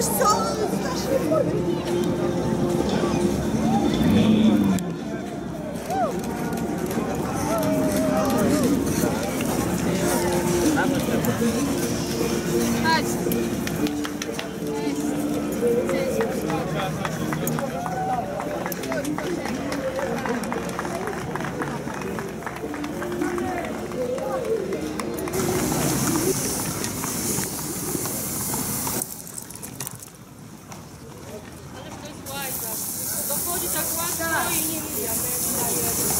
Wiesz co? Strasznie Chodź. To jest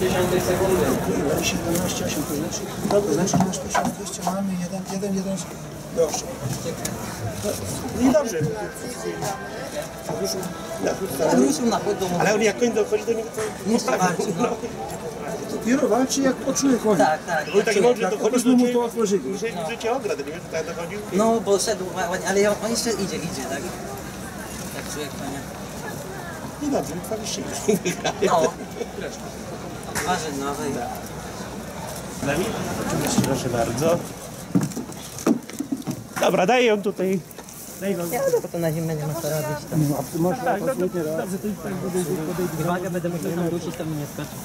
dziesiątej sekundy. 17, 8, to znaczy, to znaczy masz 1200, mamy 1, 1, 1, dobrze. I dobrze. Ruszył na chód domu. Ale on jak koń dochodzi do niego, to Jeszcze walczy, no. Dopiero walczy jak poczuje konia. Tak, tak. on tak mądrze Jak dochodzi do mu to otworzyli. że, że cię ogra, nie wiesz, tak dochodził. No, bo szedł ale on jeszcze idzie, idzie, tak? Jak czuje konia. No dobrze, dwa wyścigi. No. Waży nowej. Z nami? Oczywiście, proszę bardzo. Dobra, daję ją tutaj. Daj ją. Ja bo to na zimę nie ma co robić. To. No, a ty masz Tak, no to, dobrze, tak podejdzie. Uwaga, będę musiał tam ruszyć, to mi nie skoczy.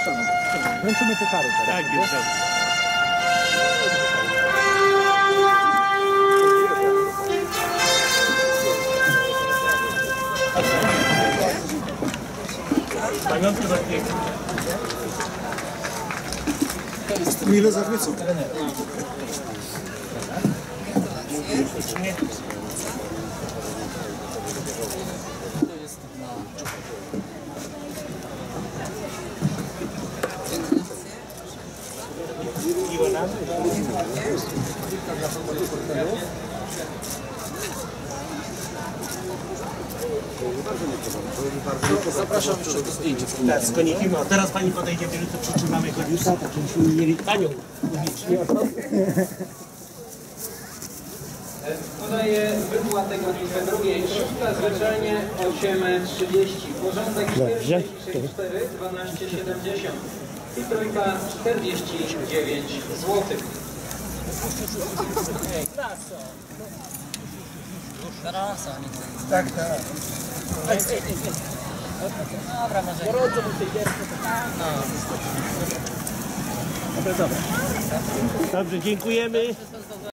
Przepraszam, wręczymy te kary teraz. Tak, jest dobrze. Pamiątkę zamknięcie. Mile zachwycą. Zapraszam jeszcze do zdjęcia. Tak, z konikiem. A teraz pani podejdzie, bierze to przytrzymamy koniusa, tak żebyśmy mieli panią. Podaję wypłatę godzinkę drugiej. Szósta zwyczajnie 8.30. Porządek 464 12,70. I trójka 49 zł. Tarasa, nie. Tak, tak. Dobra, może. Dobrze, dziękujemy.